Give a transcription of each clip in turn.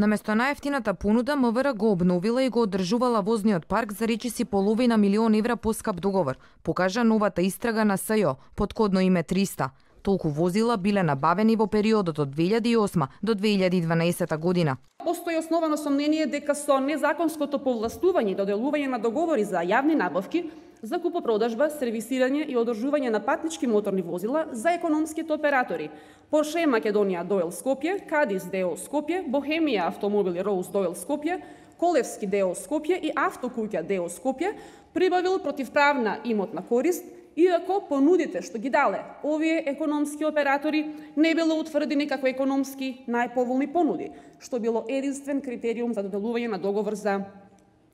Наместо најефтината понуда, МВР го обновила и го одржувала возниот парк за речиси половина милион евра поскап договор, покажа новата истрага на СЈО под кодно име 300. Толку возила биле набавени во периодот од 2008 до 2012 година. Постои основано сомнение дека со незаконското повластување и доделување на договори за јавни набавки за купопродажба, сервисирање и одржување на патнички моторни возила за економските оператори. Порше Македонија ДОЕЛ Скопје, Кадис Део Скопје, Бохемија Автомобили Роуз ДОЕЛ Скопје, Колевски Део Скопје и Автокуќа Део Скопје прибавил противправна имотна корист иако понудите што ги дале овие економски оператори не било утврдени како економски најповолни понуди, што било единствен критериум за доделување на договор за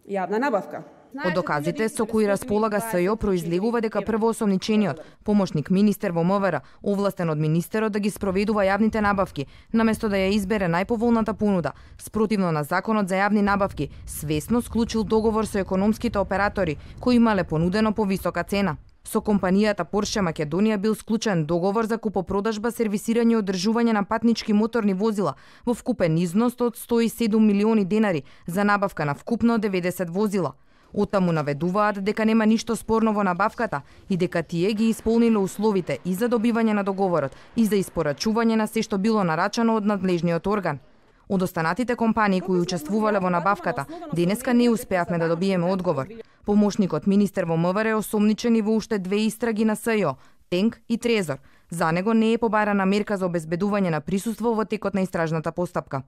јавна набавка. Од доказите со кои располага СЈО произлегува дека првоосомничениот помошник министер во МВР, овластен од министерот да ги спроведува јавните набавки, наместо да ја избере најповолната понуда, спротивно на законот за јавни набавки, свесно склучил договор со економските оператори кои имале понудено по висока цена. Со компанијата Порше Македонија бил склучен договор за купопродажба, сервисирање и одржување на патнички моторни возила во вкупен износ од 107 милиони денари за набавка на вкупно 90 возила. Отаму наведуваат дека нема ништо спорно во набавката и дека тие ги исполниле условите и за добивање на договорот и за испорачување на се што било нарачано од надлежниот орган. Од останатите компании кои учествувале во набавката, денеска не успеавме да добиеме одговор. Помошникот министер во МВР е осомничен и во уште две истраги на СЈО, Тенк и Трезор. За него не е побарана мерка за обезбедување на присуство во текот на истражната постапка.